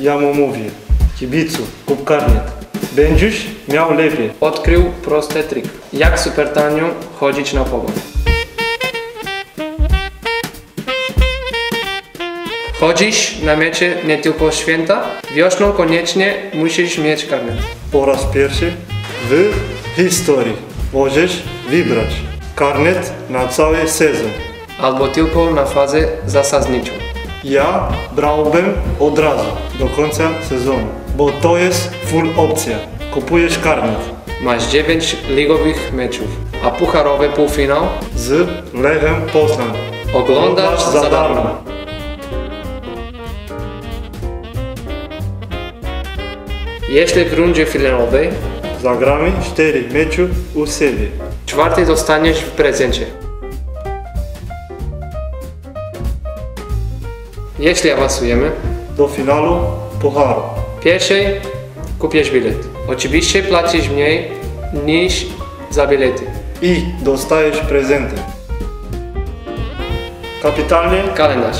Ja mu mówię, kibicu, kup karnet. Będziesz miał lepiej. Odkrył prosty trik. Jak super tanio chodzić na pogoń. Chodzisz na mecze nie tylko święta, wiosną koniecznie musisz mieć karnet. Po raz pierwszy w historii możesz wybrać karnet na cały sezon. Albo tylko na fazę zasadniczą. Ja brałbym od razu do końca sezonu, bo to jest full opcja. Kupujesz karnet Masz 9 ligowych meczów, a pucharowy półfinał z Lechem Poznań. oglądasz za darmo. Jeśli w rundzie finałowej Zagramy 4 mecze u siebie. czwarty dostaniesz w prezencie. Jeśli awansujemy, Do finału Pucharu. pierwszej kupisz bilet. Oczywiście płacisz mniej niż za bilety. I dostajesz prezenty. Kapitalnie, Kalendarz.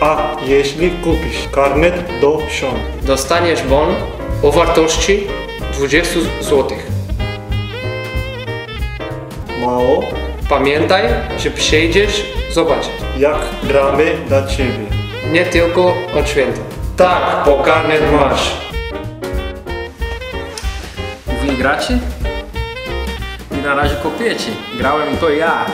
a jeśli kupisz karnet do świąt, Dostaniesz bon o wartości 20 zł. mało, Pamiętaj, że przyjdziesz zobaczyć. jak gramy dla Ciebie. Nie tylko od święta. Tak, bo karnet masz. Wy gracie? I na razie kopiecie. Grałem to ja.